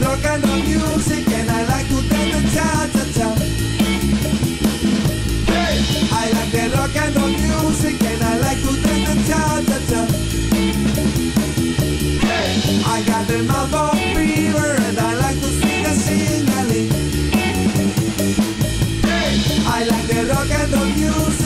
rock and the music, and I like to dance the cha-cha-cha. Hey! I like the rock and roll music, and I like to dance the cha-cha-cha. Hey! I got the mambo fever, and I like to sing the sing-a-ling. Hey! I like the rock and roll music.